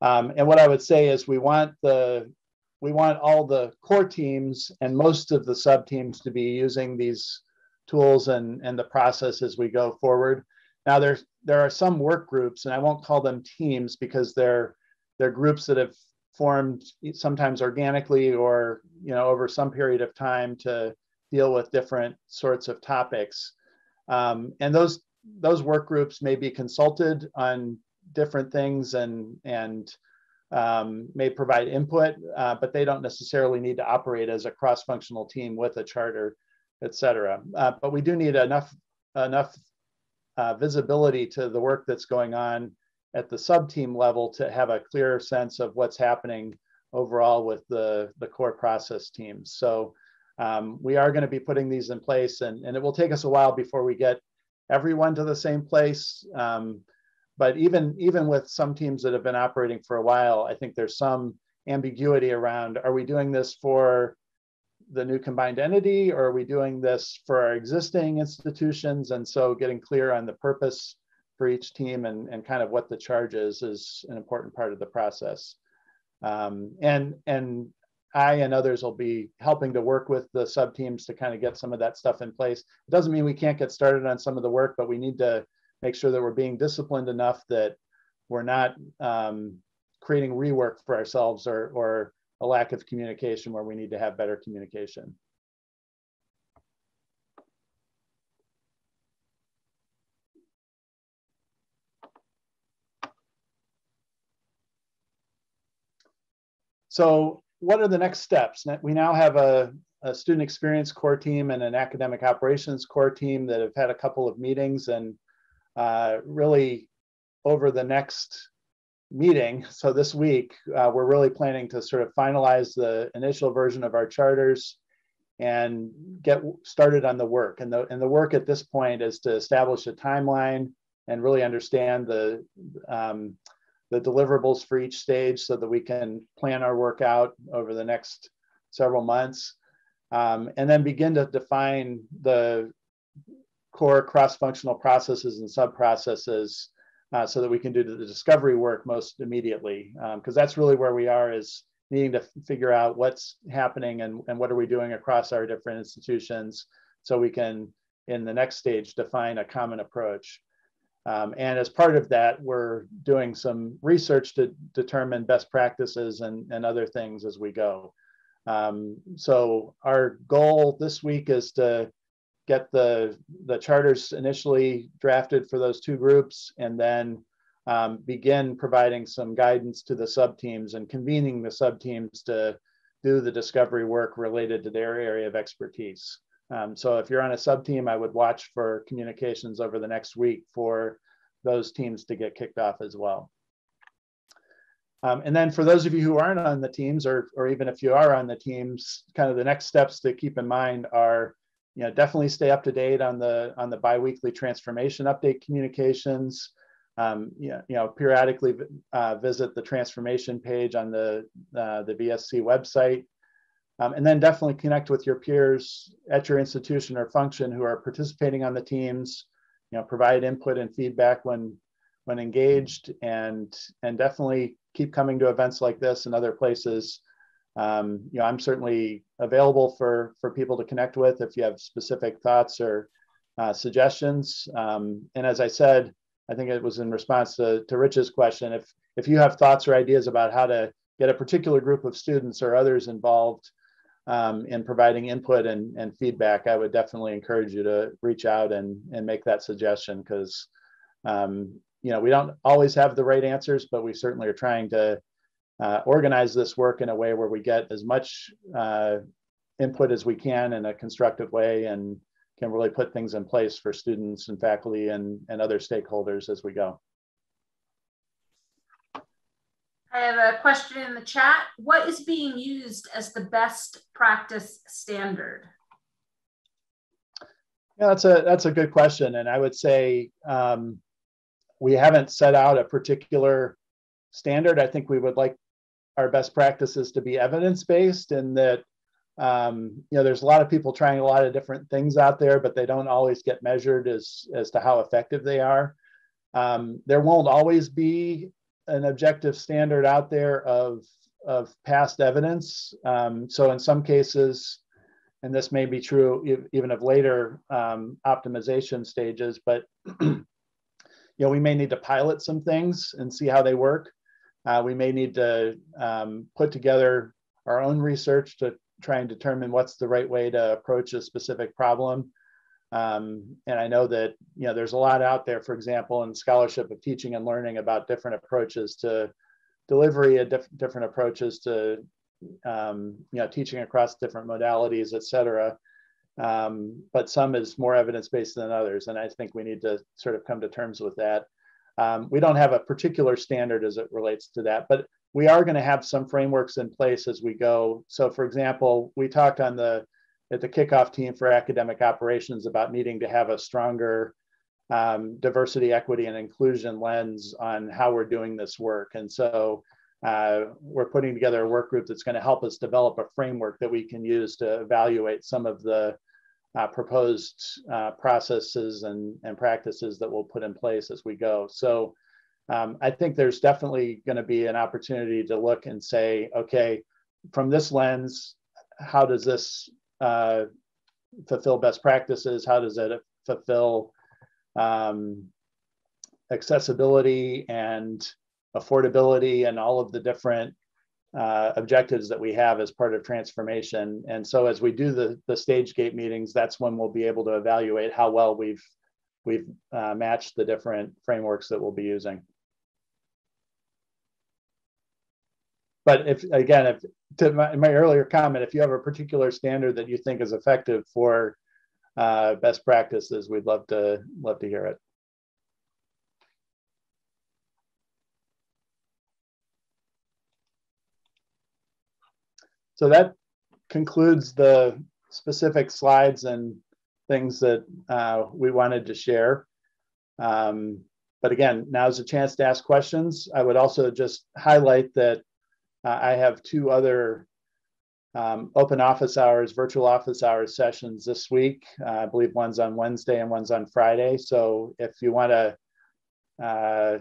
Um, and what I would say is, we want the we want all the core teams and most of the sub teams to be using these tools and and the process as we go forward. Now, there's there are some work groups, and I won't call them teams because they're they're groups that have formed sometimes organically or you know over some period of time to deal with different sorts of topics. Um, and those those work groups may be consulted on different things and and um, may provide input, uh, but they don't necessarily need to operate as a cross-functional team with a charter, et cetera. Uh, but we do need enough enough uh, visibility to the work that's going on at the sub-team level to have a clear sense of what's happening overall with the, the core process teams. So um, we are going to be putting these in place, and, and it will take us a while before we get everyone to the same place. Um, but even even with some teams that have been operating for a while, I think there's some ambiguity around: Are we doing this for the new combined entity, or are we doing this for our existing institutions? And so, getting clear on the purpose for each team and, and kind of what the charge is is an important part of the process. Um, and and I and others will be helping to work with the sub teams to kind of get some of that stuff in place. It doesn't mean we can't get started on some of the work, but we need to make sure that we're being disciplined enough that we're not um, creating rework for ourselves or, or a lack of communication where we need to have better communication. So what are the next steps? We now have a, a, student experience core team and an academic operations core team that have had a couple of meetings and uh, really over the next meeting, so this week, uh, we're really planning to sort of finalize the initial version of our charters and get started on the work. And the, and the work at this point is to establish a timeline and really understand the um, the deliverables for each stage so that we can plan our work out over the next several months. Um, and then begin to define the core cross-functional processes and sub-processes uh, so that we can do the discovery work most immediately. Because um, that's really where we are is needing to figure out what's happening and, and what are we doing across our different institutions so we can, in the next stage, define a common approach. Um, and as part of that, we're doing some research to determine best practices and, and other things as we go. Um, so our goal this week is to get the, the charters initially drafted for those two groups and then um, begin providing some guidance to the sub teams and convening the sub teams to do the discovery work related to their area of expertise. Um, so if you're on a sub team, I would watch for communications over the next week for those teams to get kicked off as well. Um, and then for those of you who aren't on the teams, or, or even if you are on the teams, kind of the next steps to keep in mind are, you know, definitely stay up to date on the on the biweekly transformation update communications. Um, you, know, you know, periodically uh, visit the transformation page on the uh, the VSC website. Um, and then definitely connect with your peers at your institution or function who are participating on the teams. You know, provide input and feedback when when engaged, and and definitely keep coming to events like this and other places. Um, you know, I'm certainly available for for people to connect with if you have specific thoughts or uh, suggestions. Um, and as I said, I think it was in response to, to Rich's question. If if you have thoughts or ideas about how to get a particular group of students or others involved um, in providing input and, and feedback, I would definitely encourage you to reach out and, and make that suggestion because, um, you know, we don't always have the right answers, but we certainly are trying to uh, organize this work in a way where we get as much uh, input as we can in a constructive way and can really put things in place for students and faculty and, and other stakeholders as we go. I have a question in the chat. What is being used as the best practice standard? Yeah, that's a that's a good question, and I would say um, we haven't set out a particular standard. I think we would like our best practices to be evidence based, and that um, you know, there's a lot of people trying a lot of different things out there, but they don't always get measured as, as to how effective they are. Um, there won't always be an objective standard out there of, of past evidence. Um, so in some cases, and this may be true even of later um, optimization stages, but you know, we may need to pilot some things and see how they work. Uh, we may need to um, put together our own research to try and determine what's the right way to approach a specific problem. Um, and I know that you know there's a lot out there, for example, in scholarship of teaching and learning about different approaches to delivery, and diff different approaches to um, you know teaching across different modalities, et cetera. Um, but some is more evidence based than others, and I think we need to sort of come to terms with that. Um, we don't have a particular standard as it relates to that, but we are going to have some frameworks in place as we go. So, for example, we talked on the at the kickoff team for academic operations about needing to have a stronger um, diversity, equity, and inclusion lens on how we're doing this work. And so uh, we're putting together a work group that's going to help us develop a framework that we can use to evaluate some of the uh, proposed uh, processes and, and practices that we'll put in place as we go. So um, I think there's definitely going to be an opportunity to look and say, okay, from this lens, how does this uh, fulfill best practices? How does it fulfill um, accessibility and affordability and all of the different uh, objectives that we have as part of transformation. And so as we do the, the stage gate meetings, that's when we'll be able to evaluate how well we've, we've uh, matched the different frameworks that we'll be using. But if, again, if to my, my earlier comment, if you have a particular standard that you think is effective for uh, best practices, we'd love to, love to hear it. So that concludes the specific slides and things that uh, we wanted to share. Um, but again, now's a chance to ask questions. I would also just highlight that uh, I have two other um, open office hours, virtual office hours sessions this week. Uh, I believe one's on Wednesday and one's on Friday. So if you want to uh,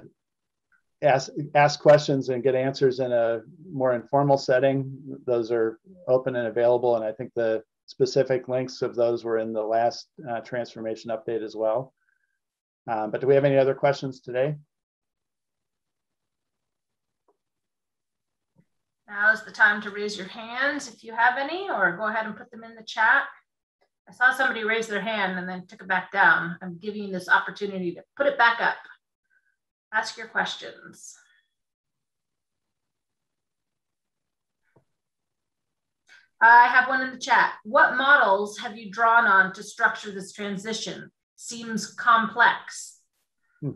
ask ask questions and get answers in a more informal setting, those are open and available. And I think the specific links of those were in the last uh, transformation update as well. Um, but do we have any other questions today? Now is the time to raise your hands if you have any, or go ahead and put them in the chat. I saw somebody raise their hand and then took it back down. I'm giving you this opportunity to put it back up. Ask your questions. I have one in the chat. What models have you drawn on to structure this transition? Seems complex. Hmm.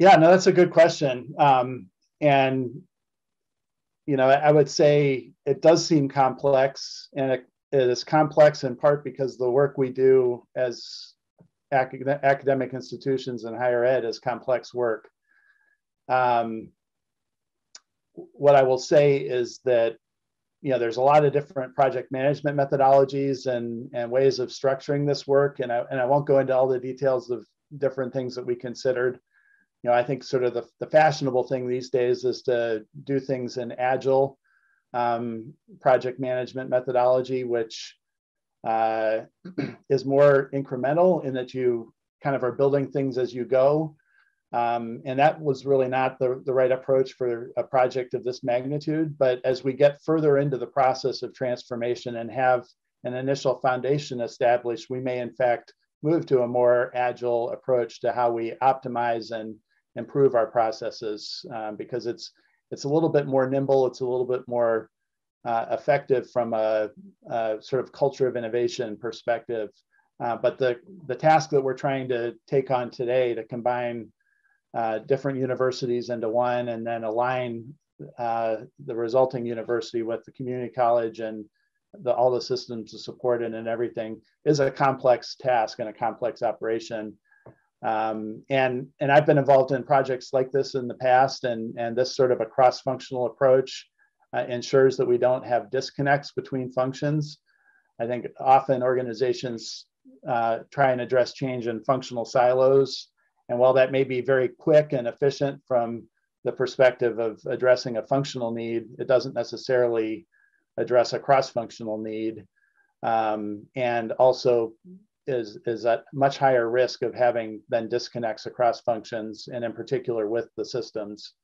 Yeah, no, that's a good question. Um, and, you know, I would say it does seem complex and it, it is complex in part because the work we do as academic institutions and higher ed is complex work. Um, what I will say is that you know there's a lot of different project management methodologies and and ways of structuring this work, and I and I won't go into all the details of different things that we considered. You know, I think sort of the, the fashionable thing these days is to do things in agile um, project management methodology, which uh, is more incremental in that you kind of are building things as you go. Um, and that was really not the, the right approach for a project of this magnitude. But as we get further into the process of transformation and have an initial foundation established, we may in fact move to a more agile approach to how we optimize and improve our processes um, because it's it's a little bit more nimble, it's a little bit more uh, effective from a, a, sort of culture of innovation perspective. Uh, but the, the task that we're trying to take on today to combine uh, different universities into one and then align uh, the resulting university with the community college and the, all the systems to support it and everything is a complex task and a complex operation. Um, and, and I've been involved in projects like this in the past and, and this sort of a cross-functional approach uh, ensures that we don't have disconnects between functions. I think often organizations uh, try and address change in functional silos. And while that may be very quick and efficient from the perspective of addressing a functional need, it doesn't necessarily address a cross-functional need. Um, and also is, is at much higher risk of having then disconnects across functions and in particular with the systems.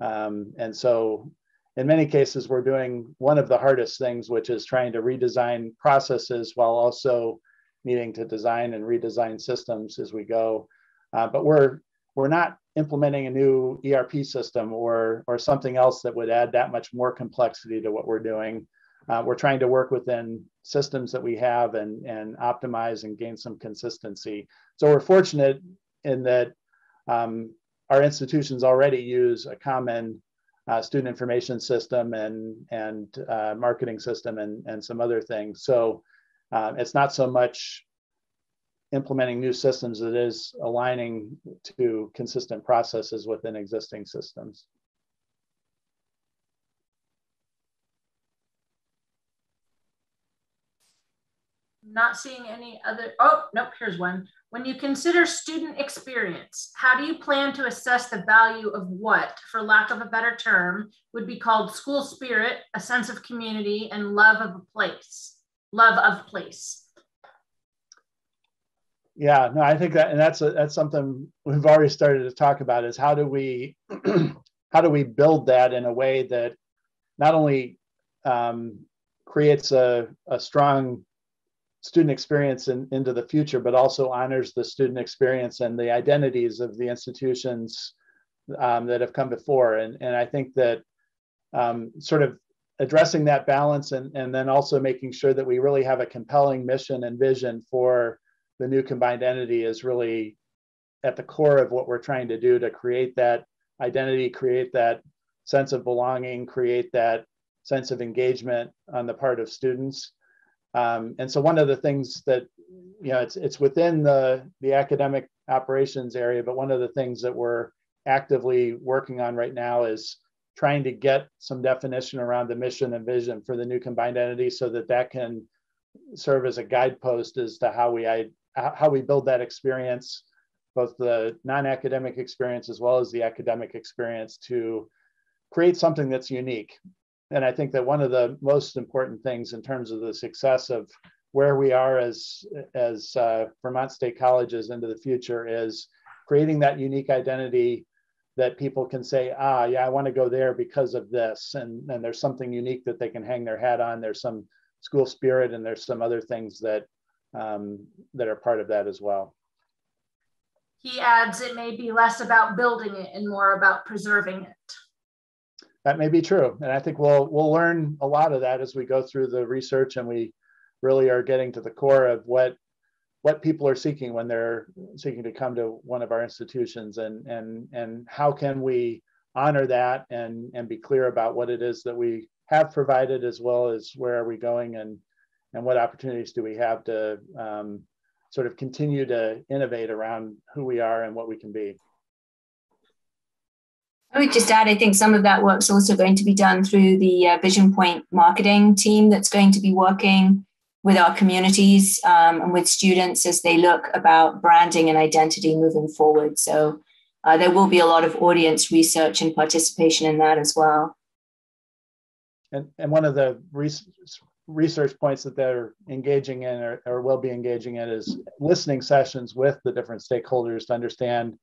Um, and so in many cases, we're doing one of the hardest things, which is trying to redesign processes while also needing to design and redesign systems as we go. Uh, but we're we're not implementing a new ERP system or or something else that would add that much more complexity to what we're doing. Uh, we're trying to work within systems that we have and and optimize and gain some consistency. So we're fortunate in that um, our institutions already use a common uh, student information system and and uh, marketing system and and some other things. So uh, it's not so much implementing new systems; it is aligning to consistent processes within existing systems. Not seeing any other. Oh, nope. Here's one. When you consider student experience, how do you plan to assess the value of what, for lack of a better term, would be called school spirit, a sense of community, and love of a place? Love of place. Yeah, no, I think that, and that's a, that's something we've already started to talk about is how do we how do we build that in a way that not only um, creates a, a strong student experience in, into the future, but also honors the student experience and the identities of the institutions um, that have come before. And, and I think that um, sort of addressing that balance and, and then also making sure that we really have a compelling mission and vision for the new combined entity is really at the core of what we're trying to do to create that identity, create that sense of belonging, create that sense of engagement on the part of students. Um, and so one of the things that, you know, it's, it's within the, the academic operations area, but one of the things that we're actively working on right now is trying to get some definition around the mission and vision for the new combined entity so that that can serve as a guidepost as to how we how we build that experience both the non-academic experience as well as the academic experience to create something that's unique and I think that one of the most important things in terms of the success of where we are as as uh, Vermont State Colleges into the future is creating that unique identity that people can say, ah, yeah, I want to go there because of this, and and there's something unique that they can hang their hat on. There's some school spirit, and there's some other things that um, that are part of that as well. He adds, it may be less about building it and more about preserving it that may be true. And I think we'll we'll learn a lot of that as we go through the research and we really are getting to the core of what what people are seeking when they're seeking to come to one of our institutions and and and how can we honor that and and be clear about what it is that we have provided as well as where are we going and and what opportunities do we have to um, sort of continue to innovate around who we are and what we can be. I would just add, I think some of that work's also going to be done through the uh, Vision Point marketing team that's going to be working with our communities um, and with students as they look about branding and identity moving forward. So uh, there will be a lot of audience research and participation in that as well. And, and one of the research points that they're engaging in or, or will be engaging in is listening sessions with the different stakeholders to understand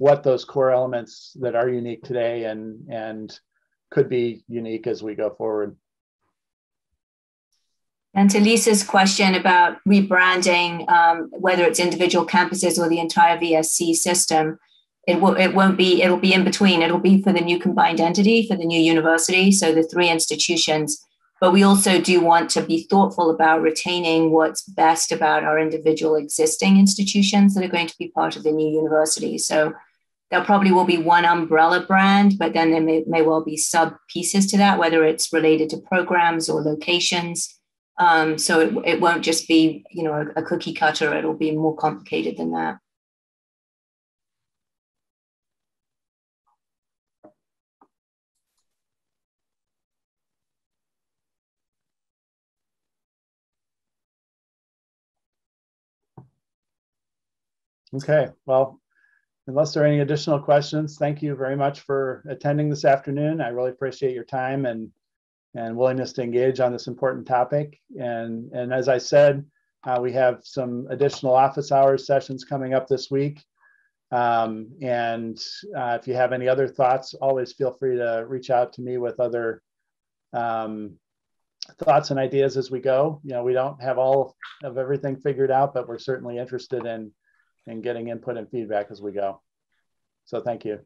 what those core elements that are unique today and and could be unique as we go forward. And to Lisa's question about rebranding, um, whether it's individual campuses or the entire VSC system, it will it won't be it'll be in between. It'll be for the new combined entity for the new university, so the three institutions but we also do want to be thoughtful about retaining what's best about our individual existing institutions that are going to be part of the new university. So there probably will be one umbrella brand, but then there may, may well be sub pieces to that, whether it's related to programs or locations. Um, so it, it won't just be you know a, a cookie cutter. It'll be more complicated than that. Okay, well, unless there are any additional questions, thank you very much for attending this afternoon. I really appreciate your time and and willingness to engage on this important topic. And, and as I said, uh, we have some additional office hours sessions coming up this week. Um, and uh, if you have any other thoughts, always feel free to reach out to me with other um, thoughts and ideas as we go. You know, we don't have all of everything figured out, but we're certainly interested in, in getting input and feedback as we go. So thank you.